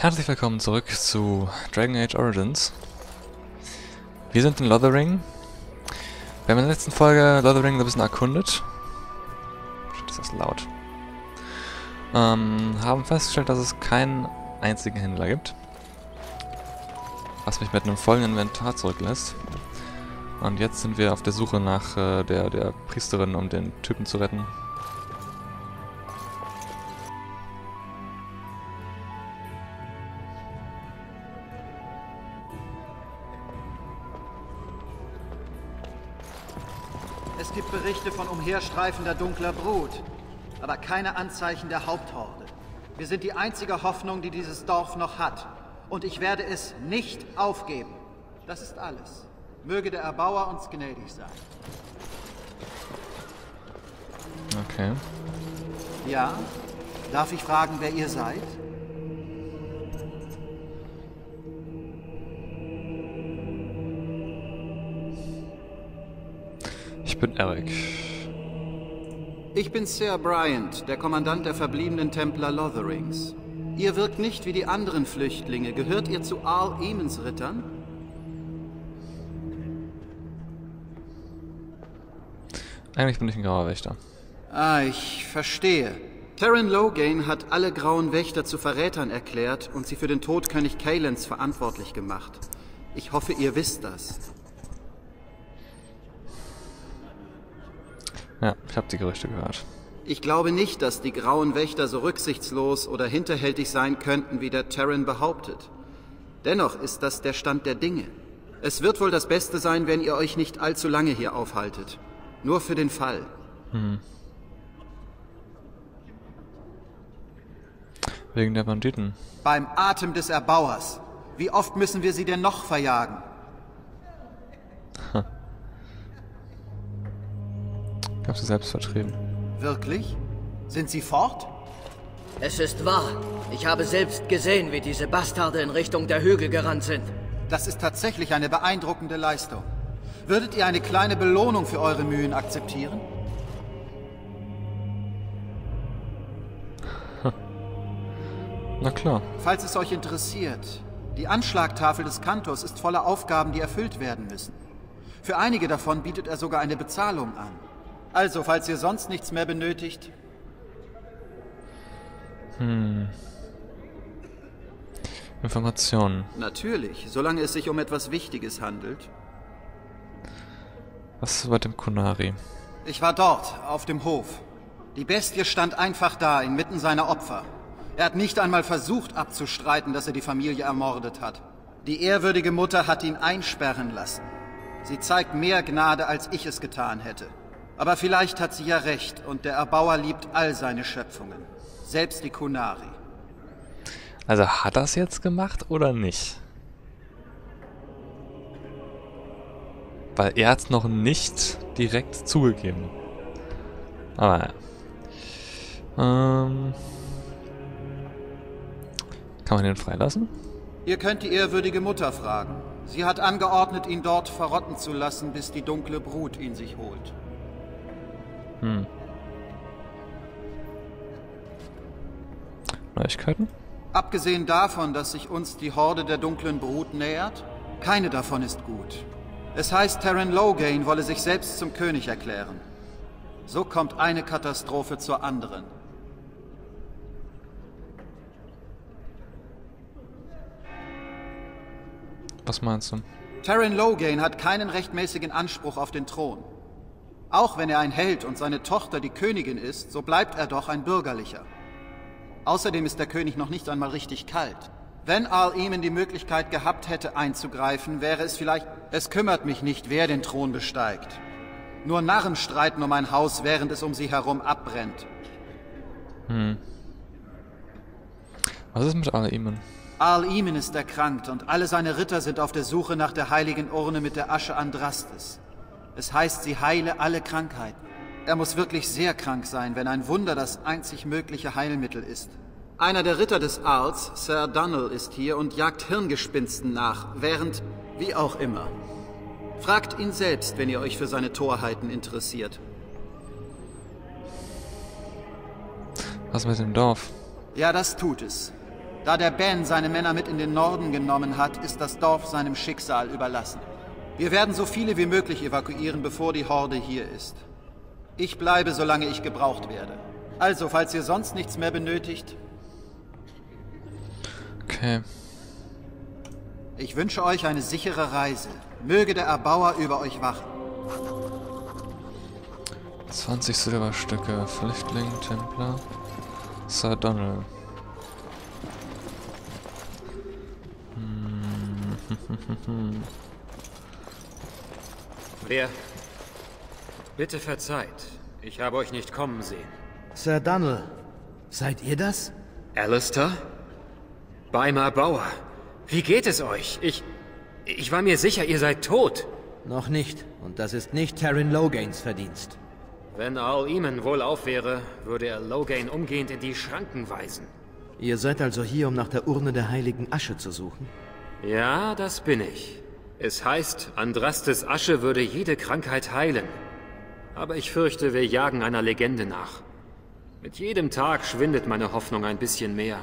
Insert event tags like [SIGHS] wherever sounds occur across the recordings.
Herzlich willkommen zurück zu Dragon Age Origins. Wir sind in Lothering. Wir haben in der letzten Folge Lothering ein bisschen erkundet. Shit, ist das laut. Ähm, haben festgestellt, dass es keinen einzigen Händler gibt. Was mich mit einem vollen Inventar zurücklässt. Und jetzt sind wir auf der Suche nach äh, der, der Priesterin, um den Typen zu retten. Von umherstreifender dunkler Brut, aber keine Anzeichen der Haupthorde. Wir sind die einzige Hoffnung, die dieses Dorf noch hat. Und ich werde es nicht aufgeben. Das ist alles. Möge der Erbauer uns gnädig sein. Okay. Ja? Darf ich fragen, wer ihr seid? Ich bin Eric. Ich bin Sir Bryant, der Kommandant der verbliebenen Templer Lotherings. Ihr wirkt nicht wie die anderen Flüchtlinge. Gehört ihr zu Arl Emons Rittern? Eigentlich bin ich ein grauer Wächter. Ah, ich verstehe. Terran Loghain hat alle grauen Wächter zu Verrätern erklärt und sie für den Tod König Kalens verantwortlich gemacht. Ich hoffe, ihr wisst das. Ja, ich habe die Gerüchte gehört. Ich glaube nicht, dass die grauen Wächter so rücksichtslos oder hinterhältig sein könnten, wie der Terran behauptet. Dennoch ist das der Stand der Dinge. Es wird wohl das Beste sein, wenn ihr euch nicht allzu lange hier aufhaltet. Nur für den Fall. Wegen der Banditen. Beim Atem des Erbauers. Wie oft müssen wir sie denn noch verjagen? Ich habe sie selbst vertrieben. Wirklich? Sind sie fort? Es ist wahr. Ich habe selbst gesehen, wie diese Bastarde in Richtung der Hügel gerannt sind. Das ist tatsächlich eine beeindruckende Leistung. Würdet ihr eine kleine Belohnung für eure Mühen akzeptieren? [LAUGHS] Na klar. Falls es euch interessiert, die Anschlagtafel des Kantors ist voller Aufgaben, die erfüllt werden müssen. Für einige davon bietet er sogar eine Bezahlung an. Also, falls ihr sonst nichts mehr benötigt, Informationen. natürlich, solange es sich um etwas Wichtiges handelt. Was ist bei dem Kunari? Ich war dort, auf dem Hof. Die Bestie stand einfach da, inmitten seiner Opfer. Er hat nicht einmal versucht abzustreiten, dass er die Familie ermordet hat. Die ehrwürdige Mutter hat ihn einsperren lassen. Sie zeigt mehr Gnade, als ich es getan hätte. Aber vielleicht hat sie ja recht und der Erbauer liebt all seine Schöpfungen. Selbst die Kunari. Also hat er es jetzt gemacht oder nicht? Weil er hat es noch nicht direkt zugegeben. Aber ja. Ähm, kann man den freilassen? Ihr könnt die ehrwürdige Mutter fragen. Sie hat angeordnet, ihn dort verrotten zu lassen, bis die dunkle Brut ihn sich holt. Neuigkeiten? Abgesehen davon, dass sich uns die Horde der dunklen Brut nähert, keine davon ist gut. Es heißt, Terran Loghain wolle sich selbst zum König erklären. So kommt eine Katastrophe zur anderen. Was meinst du? Terran Loghain hat keinen rechtmäßigen Anspruch auf den Thron. Auch wenn er ein Held und seine Tochter die Königin ist, so bleibt er doch ein bürgerlicher. Außerdem ist der König noch nicht einmal richtig kalt. Wenn Al Eamon die Möglichkeit gehabt hätte einzugreifen, wäre es vielleicht... Es kümmert mich nicht, wer den Thron besteigt. Nur Narren streiten um ein Haus, während es um sie herum abbrennt. Was ist mit Al-Iman? Al Eamon ist erkrankt und alle seine Ritter sind auf der Suche nach der heiligen Urne mit der Asche Andrastes. Es heißt, sie heile alle Krankheiten. Er muss wirklich sehr krank sein, wenn ein Wunder das einzig mögliche Heilmittel ist. Einer der Ritter des Arls, Sir Dunnell, ist hier und jagt Hirngespinsten nach, während... wie auch immer. Fragt ihn selbst, wenn ihr euch für seine Torheiten interessiert. Was mit dem Dorf? Ja, das tut es. Da der Ben seine Männer mit in den Norden genommen hat, ist das Dorf seinem Schicksal überlassen. Wir werden so viele wie möglich evakuieren, bevor die Horde hier ist. Ich bleibe, solange ich gebraucht werde. Also, falls ihr sonst nichts mehr benötigt. Okay. Ich wünsche euch eine sichere Reise. Möge der Erbauer über euch wachen. 20 Silberstücke, Flüchtling, Templer, Sir Donald. Hm. [LAUGHS] Wer? Bitte verzeiht. Ich habe euch nicht kommen sehen. Sir Donald, seid ihr das? Alistair? Beimer Bauer. Wie geht es euch? Ich... Ich war mir sicher, ihr seid tot. Noch nicht. Und das ist nicht Taryn Logains Verdienst. Wenn Al Eamon wohlauf wäre, würde er Logain umgehend in die Schranken weisen. Ihr seid also hier, um nach der Urne der heiligen Asche zu suchen? Ja, das bin ich. Es heißt, Andrastes Asche würde jede Krankheit heilen. Aber ich fürchte, wir jagen einer Legende nach. Mit jedem Tag schwindet meine Hoffnung ein bisschen mehr.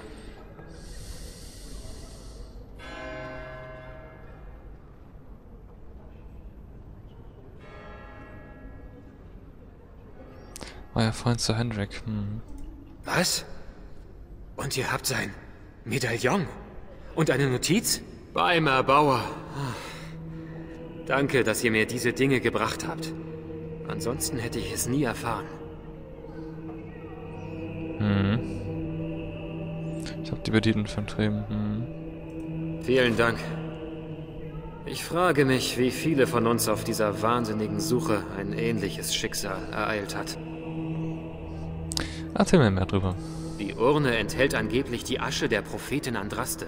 Euer Freund Sir Hendrik. Hm. Was? Und ihr habt sein Medaillon? Und eine Notiz? Beimer Bauer. Danke, dass ihr mir diese Dinge gebracht habt. Ansonsten hätte ich es nie erfahren. Hm. Ich hab die Bedienten vertrieben. Hm. Vielen Dank. Ich frage mich, wie viele von uns auf dieser wahnsinnigen Suche ein ähnliches Schicksal ereilt hat. Erzähl mir mehr drüber. Die Urne enthält angeblich die Asche der Prophetin Andraste.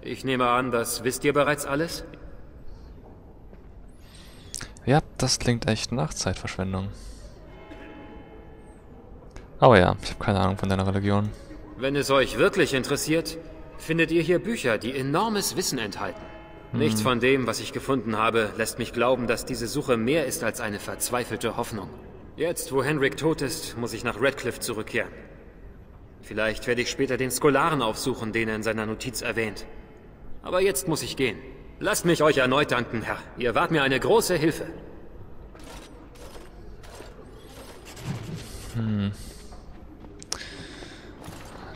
Ich nehme an, das wisst ihr bereits alles? Ja, das klingt echt nach Zeitverschwendung. Aber ja, ich habe keine Ahnung von deiner Religion. Wenn es euch wirklich interessiert, findet ihr hier Bücher, die enormes Wissen enthalten. Hm. Nichts von dem, was ich gefunden habe, lässt mich glauben, dass diese Suche mehr ist als eine verzweifelte Hoffnung. Jetzt, wo Henrik tot ist, muss ich nach Redcliffe zurückkehren. Vielleicht werde ich später den Skolaren aufsuchen, den er in seiner Notiz erwähnt. Aber jetzt muss ich gehen. Lasst mich euch erneut danken, Herr. Ihr wart mir eine große Hilfe. Hm.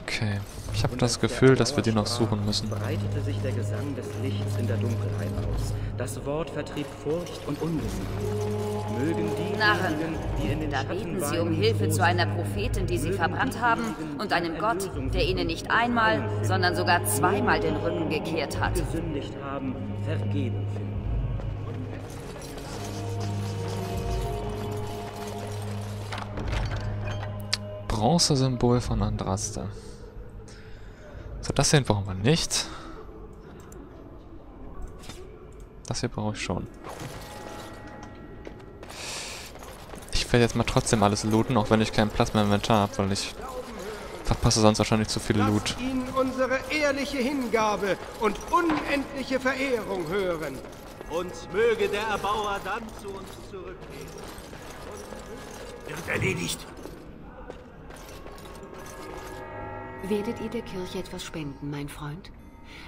Okay. Ich habe das Gefühl, dass wir die noch suchen müssen. breitete sich der Gesang des Lichts in der Dunkelheit aus. Das Wort vertrieb Furcht und Unwissen. Mögen die Narren, die in den da beten sie um Hilfe zu einer. Prophetin, die sie verbrannt haben, und einem eine Gott, der ihnen nicht einmal, sondern sogar zweimal den Rücken gekehrt hat. gesündigt haben, vergeben finden. Bronzesymbol von Andraste. So, das hier brauchen wir nicht. Das hier brauche ich schon. Ich werde jetzt mal trotzdem alles looten, auch wenn ich keinen Platz mehr im Inventar habe, weil ich verpasse sonst wahrscheinlich zu viel Loot. Lasst ihn unsere ehrliche Hingabe und unendliche Verehrung hören. Und möge der Erbauer dann zu uns zurückkehren. Wird erledigt. Werdet ihr der Kirche etwas spenden, mein Freund?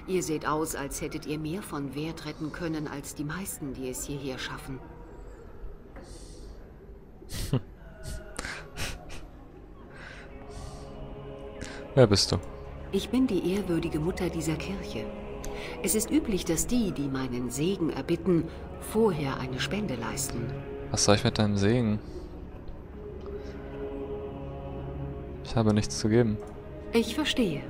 Ihr seht aus, als hättet ihr mehr von Wert retten können als die meisten, die es hierher schaffen. [LAUGHS] Wer bist du? Ich bin die ehrwürdige Mutter dieser Kirche. Es ist üblich, dass die, die meinen Segen erbitten, vorher eine Spende leisten. Was soll ich mit deinem Segen? Ich habe nichts zu geben. Ich verstehe.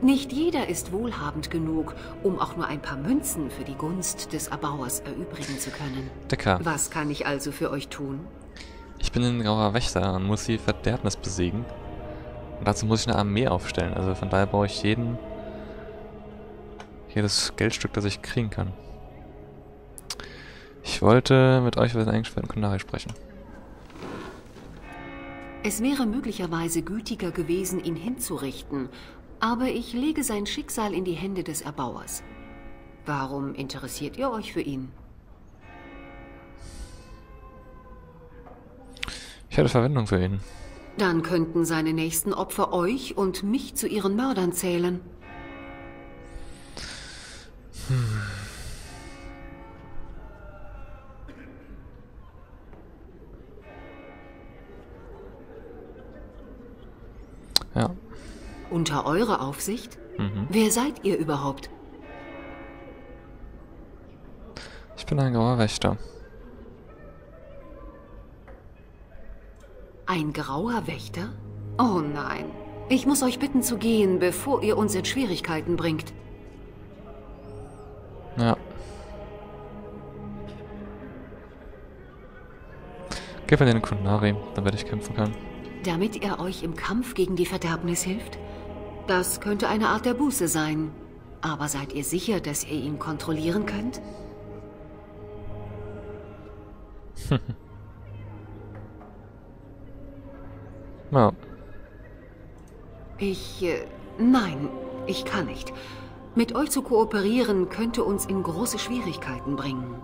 Nicht jeder ist wohlhabend genug, um auch nur ein paar Münzen für die Gunst des Erbauers erübrigen zu können. Dicker, Was kann ich also für euch tun? ich bin ein grauer Wächter und muss die Verderbnis besiegen. Und dazu muss ich eine Armee aufstellen. Also von daher brauche ich jeden... jedes Geldstück, das ich kriegen kann. Ich wollte mit euch über den eingesperrten Kunari sprechen. Es wäre möglicherweise gütiger gewesen, ihn hinzurichten, aber ich lege sein Schicksal in die Hände des Erbauers. Warum interessiert ihr euch für ihn? Ich hätte Verwendung für ihn. Dann könnten seine nächsten Opfer euch und mich zu ihren Mördern zählen. Hm. Ja. Unter eurer Aufsicht? Mhm. Wer seid ihr überhaupt? Ich bin ein Grauer Gauerwächter. Ein grauer Wächter? Oh nein. Ich muss euch bitten zu gehen, bevor ihr uns in Schwierigkeiten bringt. Ja. Gib mir den Kunari, damit ich kämpfen kann. Damit er euch im Kampf gegen die Verderbnis hilft? Das könnte eine Art der Buße sein. Aber seid ihr sicher, dass ihr ihn kontrollieren könnt? [LAUGHS] Ja. Ich... Äh, nein, ich kann nicht. Mit euch zu kooperieren könnte uns in große Schwierigkeiten bringen.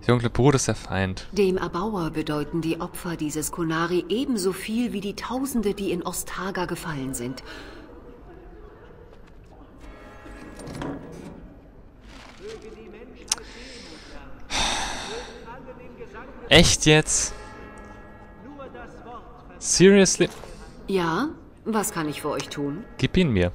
Der dunkle Brut ist der Feind. Dem Erbauer bedeuten die Opfer dieses Kunari ebenso viel wie die Tausende, die in Osthaga gefallen sind. Echt jetzt? Seriously? Ja, was kann ich für euch tun? Gib ihn mir.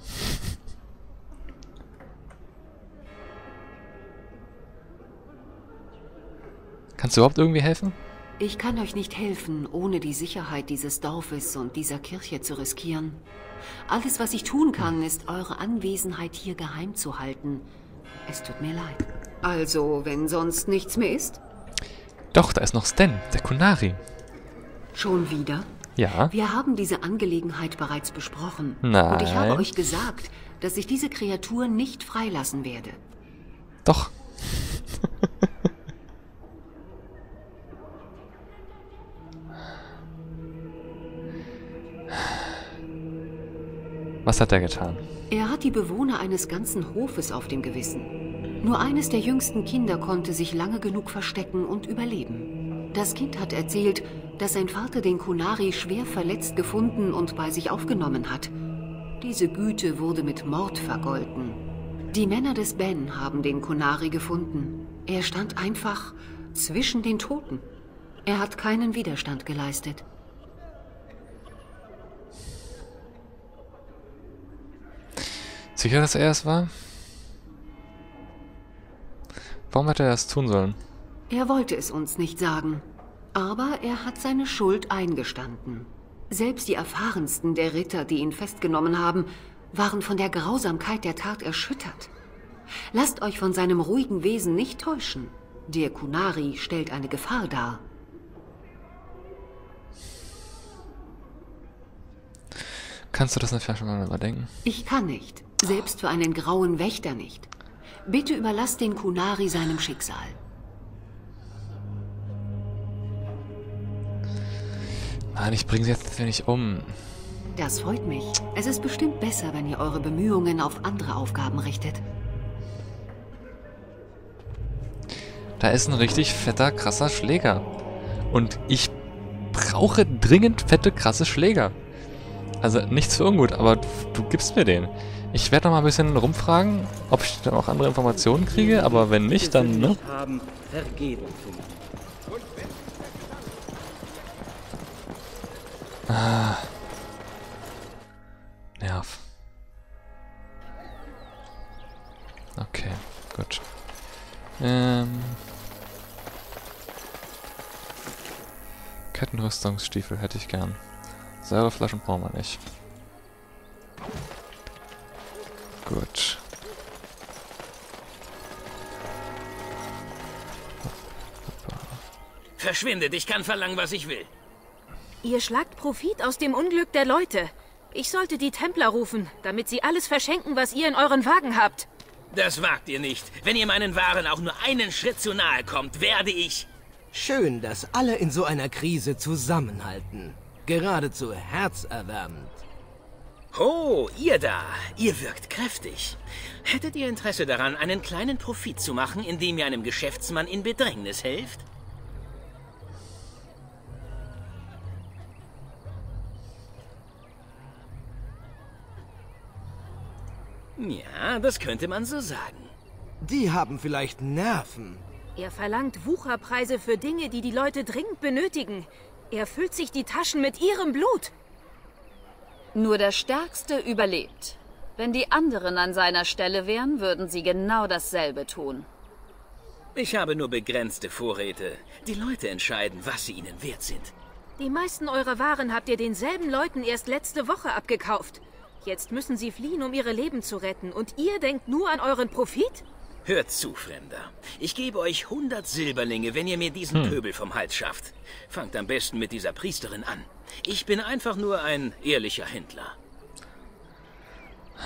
Kannst du überhaupt irgendwie helfen? Ich kann euch nicht helfen, ohne die Sicherheit dieses Dorfes und dieser Kirche zu riskieren. Alles, was ich tun kann, ist eure Anwesenheit hier geheim zu halten. Es tut mir leid. Also, wenn sonst nichts mehr ist? Doch, da ist noch Sten, der Kunari. Schon wieder? Ja. Wir haben diese Angelegenheit bereits besprochen. Nein. Und ich habe euch gesagt, dass ich diese Kreatur nicht freilassen werde. Doch. Was hat er getan? Er hat die Bewohner eines ganzen Hofes auf dem Gewissen. Nur eines der jüngsten Kinder konnte sich lange genug verstecken und überleben. Das Kind hat erzählt, dass sein Vater den Kunari schwer verletzt gefunden und bei sich aufgenommen hat. Diese Güte wurde mit Mord vergolten. Die Männer des Ben haben den Kunari gefunden. Er stand einfach zwischen den Toten. Er hat keinen Widerstand geleistet. Sicher, dass er es war? Warum hätte er es tun sollen? Er wollte es uns nicht sagen. Aber er hat seine Schuld eingestanden. Selbst die erfahrensten der Ritter, die ihn festgenommen haben, waren von der Grausamkeit der Tat erschüttert. Lasst euch von seinem ruhigen Wesen nicht täuschen. Der Kunari stellt eine Gefahr dar. Kannst du das nicht vielleicht mal überdenken? Ich kann nicht. Selbst für einen grauen Wächter nicht. Bitte überlasst den Kunari seinem Schicksal. Mann, ich bringe sie jetzt nicht um. Das freut mich. Es ist bestimmt besser, wenn ihr eure Bemühungen auf andere Aufgaben richtet. Da ist ein richtig fetter, krasser Schläger. Und ich brauche dringend fette, krasse Schläger. Also nichts für ungut, aber du, du gibst mir den. Ich werde noch mal ein bisschen rumfragen, ob ich dann auch andere Informationen kriege, aber wenn nicht, dann, ne? Haben Vergebung. Ah. Nerv. Okay, gut. Ähm. Kettenrüstungsstiefel hätte ich gern. Säureflaschen brauchen wir nicht. Gut. Verschwindet, ich kann verlangen, was ich will. Ihr schlagt Profit aus dem Unglück der Leute. Ich sollte die Templer rufen, damit sie alles verschenken, was ihr in euren Wagen habt. Das wagt ihr nicht. Wenn ihr meinen Waren auch nur einen Schritt zu nahe kommt, werde ich... Schön, dass alle in so einer Krise zusammenhalten. Geradezu herzerwärmend. Oh, ihr da. Ihr wirkt kräftig. Hättet ihr Interesse daran, einen kleinen Profit zu machen, indem ihr einem Geschäftsmann in Bedrängnis helft? Ja, das könnte man so sagen. Die haben vielleicht Nerven. Er verlangt Wucherpreise für Dinge, die die Leute dringend benötigen. Er füllt sich die Taschen mit ihrem Blut. Nur der Stärkste überlebt. Wenn die anderen an seiner Stelle wären, würden sie genau dasselbe tun. Ich habe nur begrenzte Vorräte. Die Leute entscheiden, was sie ihnen wert sind. Die meisten eurer Waren habt ihr denselben Leuten erst letzte Woche abgekauft. Jetzt müssen sie fliehen, um ihre Leben zu retten. Und ihr denkt nur an euren Profit? Hört zu, Fremder. Ich gebe euch 100 Silberlinge, wenn ihr mir diesen Hm. Pöbel vom Hals schafft. Fangt am besten mit dieser Priesterin an. Ich bin einfach nur ein ehrlicher Händler. [SIGHS]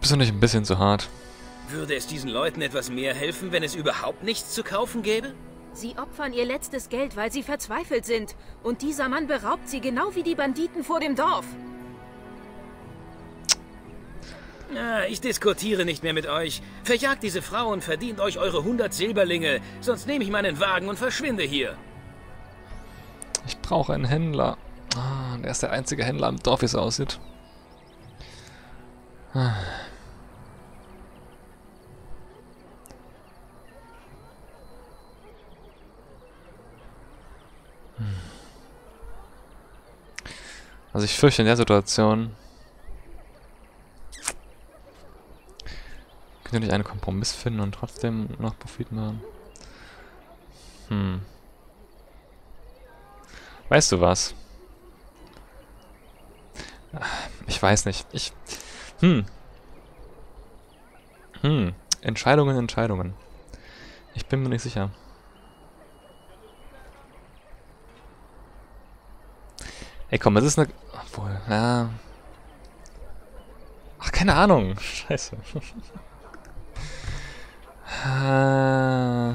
Bist du nicht ein bisschen zu hart? Würde es diesen Leuten etwas mehr helfen, wenn es überhaupt nichts zu kaufen gäbe? Sie opfern ihr letztes Geld, weil sie verzweifelt sind. Und dieser Mann beraubt sie genau wie die Banditen vor dem Dorf. Ja, ich diskutiere nicht mehr mit euch. Verjagt diese Frau und verdient euch eure 100 Silberlinge. Sonst nehme ich meinen Wagen und verschwinde hier. Ich brauche einen Händler. Ah, und er ist der einzige Händler im Dorf, wie es aussieht. Ah. Also ich fürchte in der Situation könnt ihr nicht einen Kompromiss finden und trotzdem noch Profit machen. Hm. Weißt du was? Ich weiß nicht. Ich. Hm. Hm. Entscheidungen, Entscheidungen. Ich bin mir nicht sicher. Ey, komm, das ist eine. Obwohl, ja. Ach, keine Ahnung. [LAUGHS] Scheiße. Ah.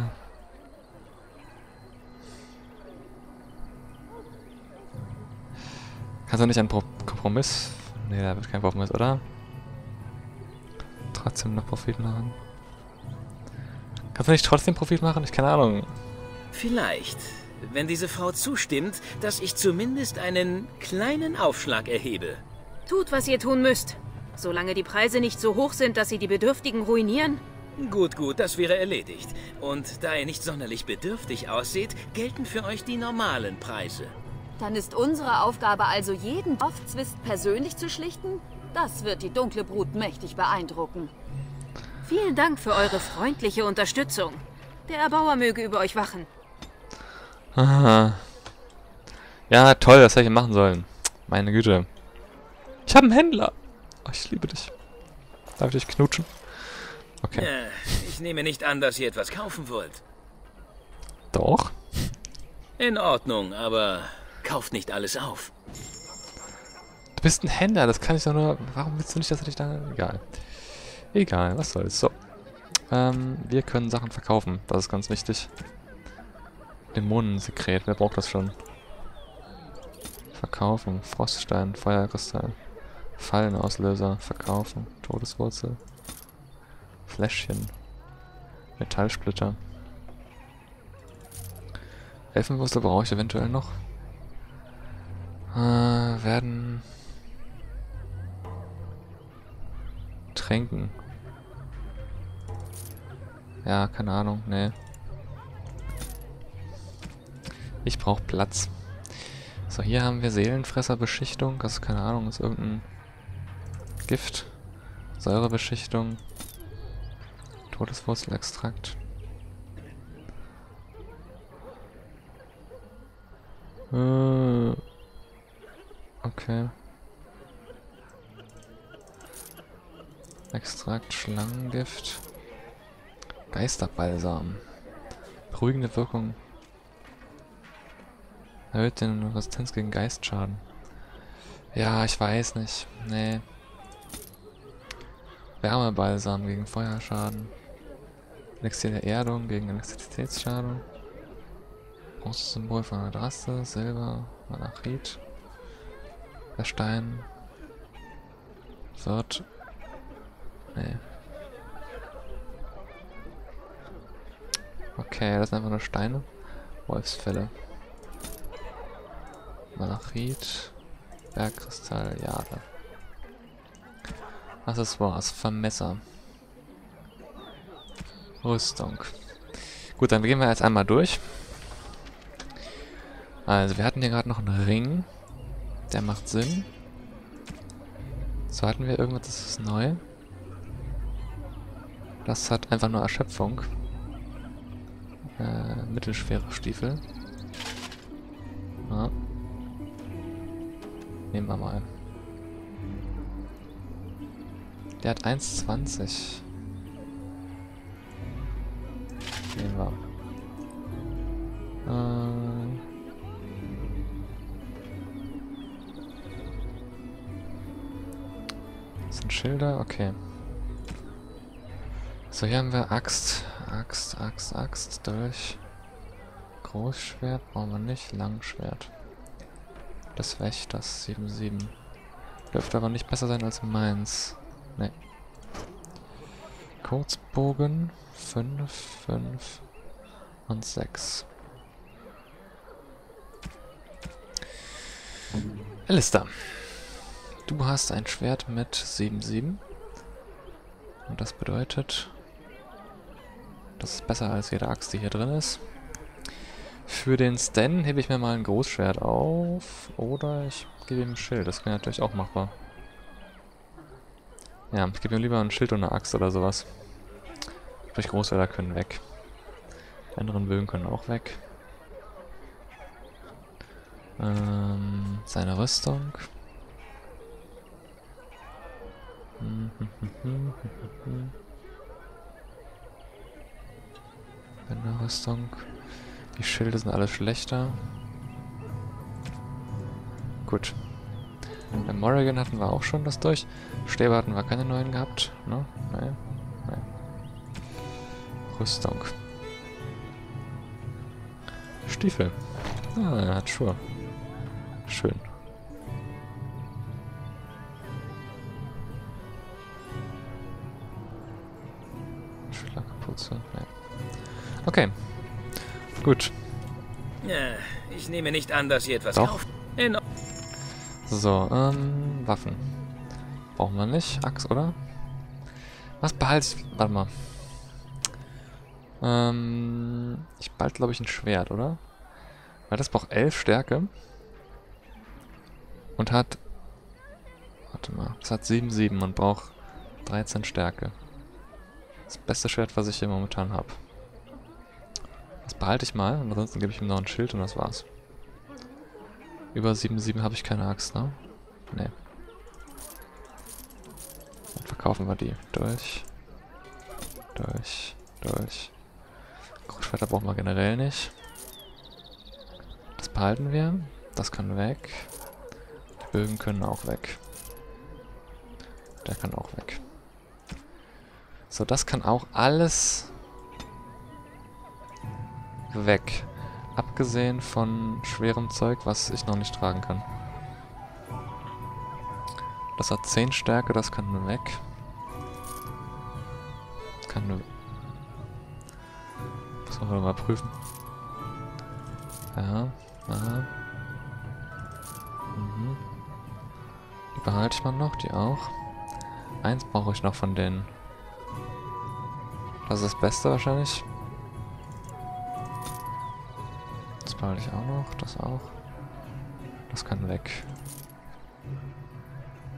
Kannst du nicht einen Pro Kompromiss? Ne, da wird kein Kompromiss, oder? Trotzdem noch Profit machen. Kannst du nicht trotzdem Profit machen? Ich keine Ahnung. Vielleicht, wenn diese Frau zustimmt, dass ich zumindest einen kleinen Aufschlag erhebe. Tut, was ihr tun müsst. Solange die Preise nicht so hoch sind, dass sie die Bedürftigen ruinieren. Gut, gut, das wäre erledigt. Und da ihr nicht sonderlich bedürftig aussieht, gelten für euch die normalen Preise. Dann ist unsere Aufgabe also, jeden Dorfzwist persönlich zu schlichten? Das wird die dunkle Brut mächtig beeindrucken. Vielen Dank für eure freundliche Unterstützung. Der Erbauer möge über euch wachen. Aha. Ja, toll, das hätte ich machen sollen. Meine Güte. Ich habe einen Händler. Oh, ich liebe dich. Darf ich dich knutschen? Okay. Ich nehme nicht an, dass ihr etwas kaufen wollt. Doch. In Ordnung, aber kauft nicht alles auf. Du bist ein Händler, das kann ich doch nur... Warum willst du nicht, dass ich dich da... Egal. Egal, was soll's. So. Ähm, wir können Sachen verkaufen. Das ist ganz wichtig. Dämonensekret, wer braucht das schon? Verkaufen. Froststein, Feuerkristall. Fallenauslöser, verkaufen. Todeswurzel. Fläschchen. Metallsplitter. Elfenwurzel brauche ich eventuell noch. Äh, werden... Tränken. Ja, keine Ahnung, nee. Ich brauche Platz. So, hier haben wir Seelenfresserbeschichtung. Das ist keine Ahnung, ist irgendein Gift. Säurebeschichtung. Todeswurzelextrakt. Äh, okay. Extrakt, Schlangengift. Geisterbalsam. Beruhigende Wirkung. Erhöht den Resistenz gegen Geistschaden. Ja, ich weiß nicht. Nee. Wärmebalsam gegen Feuerschaden. Elixier der Erdung gegen Elektrizitätsschaden. Bronzesymbol von Adraste, Silber, Malachit. Der Stein. Wird. Nee. Okay, das sind einfach nur Steine. Wolfsfälle. Malachit. Bergkristall, Jade. Accessoires, Vermesser. Rüstung. Gut, dann gehen wir jetzt einmal durch. Also, wir hatten hier gerade noch einen Ring. Der macht Sinn. So hatten wir irgendwas, das ist neu. Das hat einfach nur Erschöpfung. Äh, mittelschwere Stiefel. Ja. Nehmen wir mal. Der hat 1,20. Nehmen wir. Äh. Das sind Schilder, okay. So, hier haben wir Axt. Axt, Axt, Axt, Dolch. Großschwert brauchen wir nicht. Langschwert. Das Wächters, 7-7. Dürfte aber nicht besser sein als meins. Ne. Kurzbogen, 5, 5 und 6. Alistair. Du hast ein Schwert mit 7-7. Und das bedeutet, das ist besser als jede Axt, die hier drin ist. Für den Stan hebe ich mir mal ein Großschwert auf. Oder ich gebe ihm ein Schild. Das wäre natürlich auch machbar. Ja, ich gebe ihm lieber ein Schild und eine Axt oder sowas. Sprich, Großschwerter können weg. Die anderen Bögen können auch weg. Ähm, seine Rüstung. Rüstung. Die Schilde sind alle schlechter. Gut. Bei Morrigan hatten wir auch schon das durch. Stäbe hatten wir keine neuen gehabt. Ne? Nein. Nein. Rüstung. Stiefel. Ah, er hat Schuhe. Schön. Gut. Ich nehme nicht an, dass ihr etwas Doch. kauft. In So, ähm, Waffen. Brauchen wir nicht. Axt, oder? Was behalte ich? Warte mal. Ähm, ich behalte, glaube ich, ein Schwert, oder? Weil das braucht 11 Stärke. Und hat... Warte mal. Das hat 7, 7 und braucht 13 Stärke. Das beste Schwert, was ich hier momentan habe. Das behalte ich mal, ansonsten gebe ich ihm noch ein Schild und das war's. Über 7,7 habe ich keine Axt, ne? Ne. Dann verkaufen wir die. Durch. Durch. Durch. Großschwerter brauchen wir generell nicht. Das behalten wir. Das kann weg. Die Bögen können auch weg. Der kann auch weg. So, das kann auch alles weg. Abgesehen von schwerem Zeug, was ich noch nicht tragen kann. Das hat 10 Stärke, das kann weg. Kann nur... Muss man mal prüfen. Ja, aha. Mhm. Die behalte ich mal noch, die auch. Eins brauche ich noch von denen. Das ist das Beste wahrscheinlich. Das behalte ich auch noch, das auch. Das kann weg.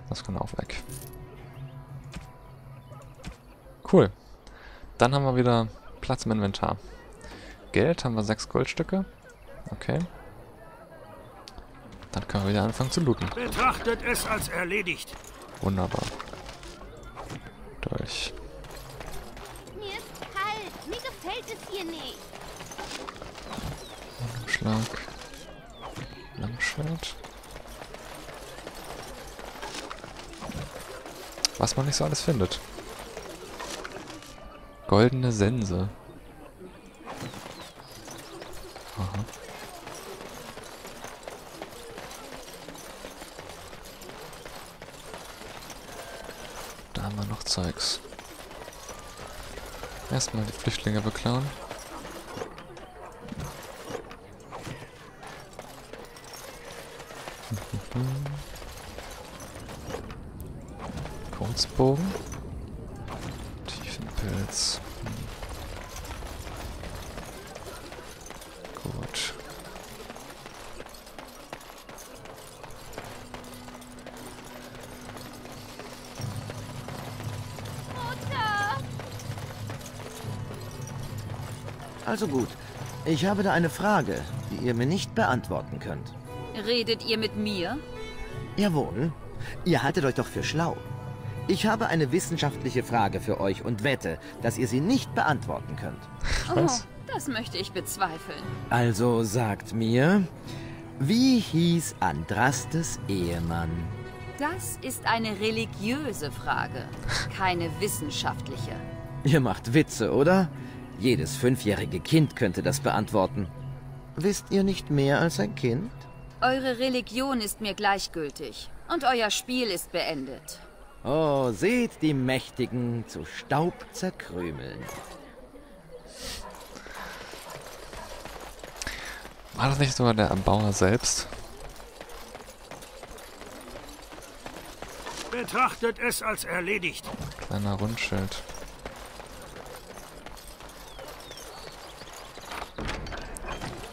Das kann auch weg. Cool. Dann haben wir wieder Platz im Inventar. Geld haben wir sechs Goldstücke. Okay. Dann können wir wieder anfangen zu looten. Betrachtet es als erledigt. Wunderbar. Durch. Mir ist kalt. Mir gefällt es hier nicht. Schlag. Langschwert. Was man nicht so alles findet. Goldene Sense. Aha. Da haben wir noch Zeugs. Erstmal die Flüchtlinge beklauen. Spitzbogen. Tiefenpilz. Hm. Gut. Mutter! Also gut, ich habe da eine Frage, die ihr mir nicht beantworten könnt. Redet ihr mit mir? Jawohl. Ihr haltet euch doch für schlau. Ich habe eine wissenschaftliche Frage für euch und wette, dass ihr sie nicht beantworten könnt. Oh, das möchte ich bezweifeln. Also sagt mir, wie hieß Andrastes Ehemann? Das ist eine religiöse Frage, keine wissenschaftliche. Ihr macht Witze, oder? Jedes fünfjährige Kind könnte das beantworten. Wisst ihr nicht mehr als ein Kind? Eure Religion ist mir gleichgültig und euer Spiel ist beendet. Oh, seht die Mächtigen zu Staub zerkrümeln. War das nicht sogar der Erbauer selbst? Betrachtet es als erledigt. Kleiner Rundschild.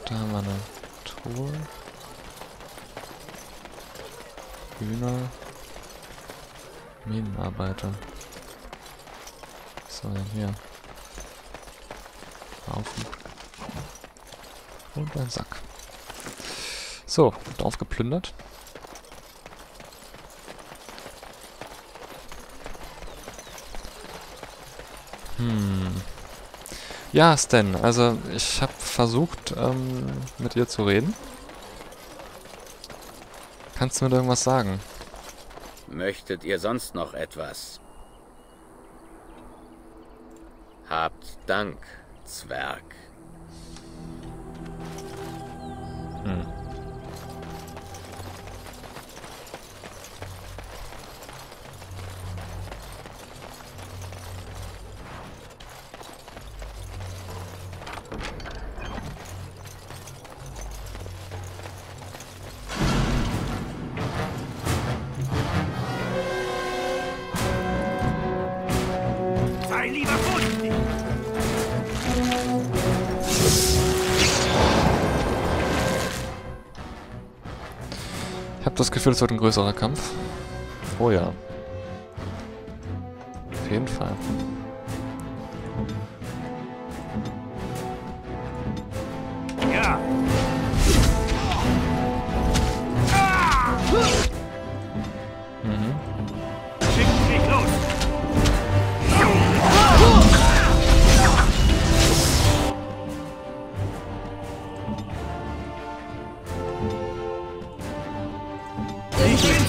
Da haben wir eine Truhe. Hühner. Minenarbeiter. Soll denn hier? Haufen. Und ein Sack. So, Dorf geplündert. Hm. Ja, Stan, also ich habe versucht, ähm, mit ihr zu reden. Kannst du mir da irgendwas sagen? Möchtet ihr sonst noch etwas? Habt Dank, Zwerg. Gefühl, es wird ein größerer Kampf. Oh ja. Auf jeden Fall. Ja.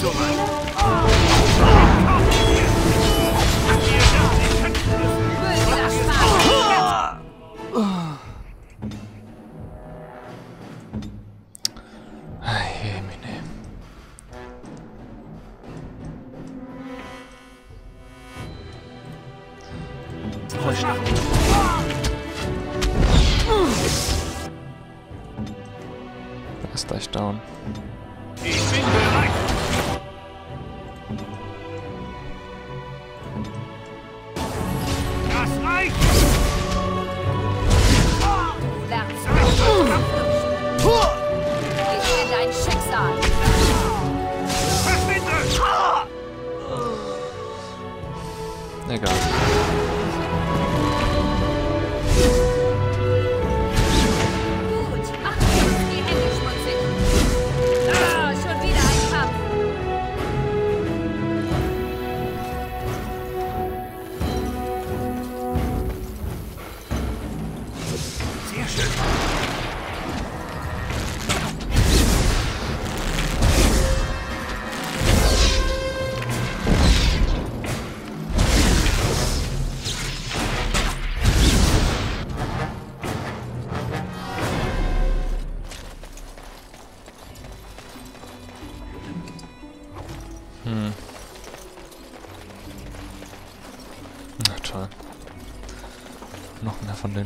Ich bin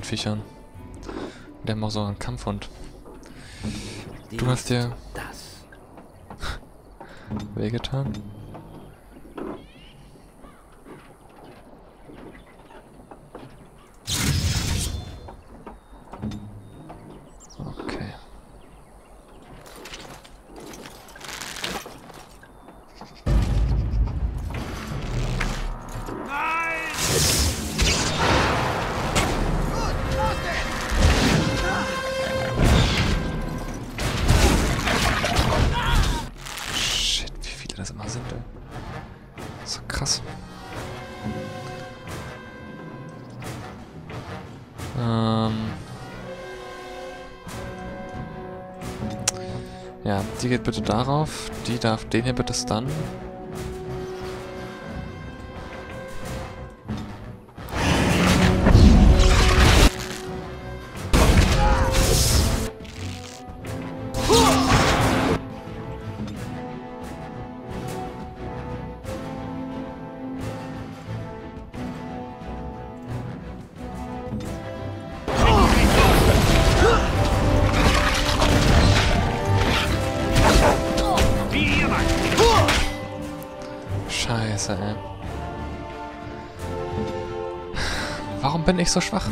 Viechern. Der auch so einen Kampfhund. Du hast dir Das. [LAUGHS] wehgetan? Die geht bitte darauf. Die darf den hier bitte stunnen. Scheiße, ey. Warum bin ich so schwach?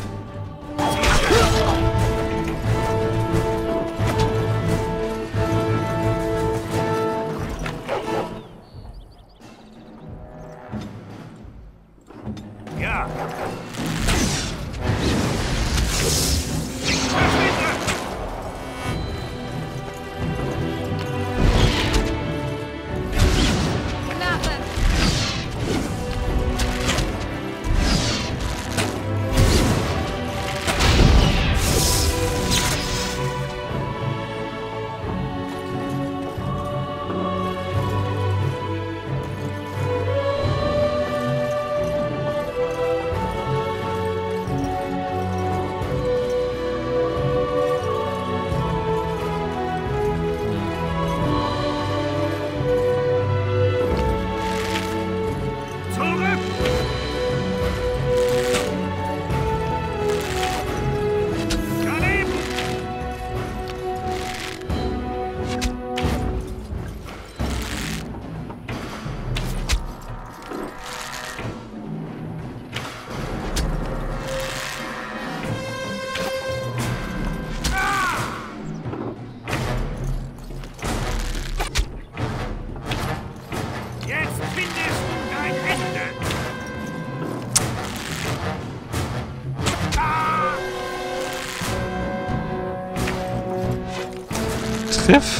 Sif?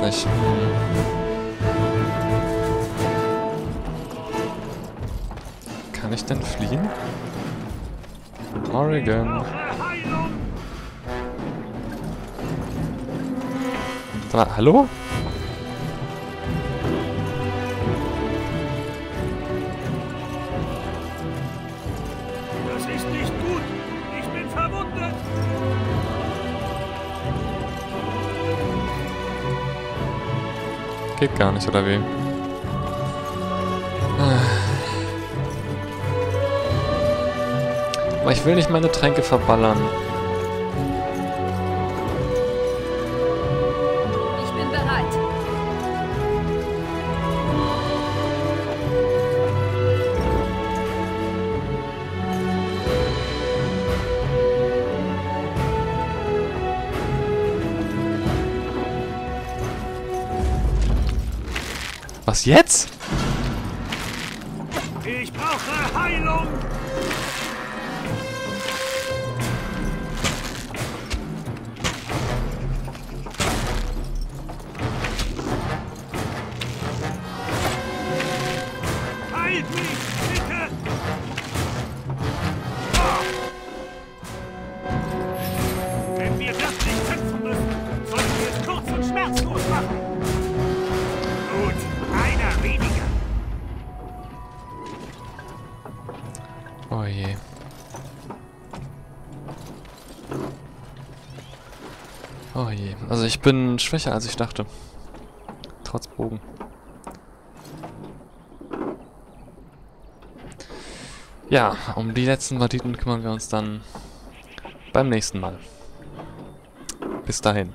Weiß nicht. Kann ich denn fliehen? Oregon. Hallo? Geht gar nicht, oder wie? Ah. Aber ich will nicht meine Tränke verballern. Was jetzt? Ich brauche Heilung! Bin schwächer als ich dachte. Trotz Bogen. Ja, um die letzten Banditen kümmern wir uns dann beim nächsten Mal. Bis dahin.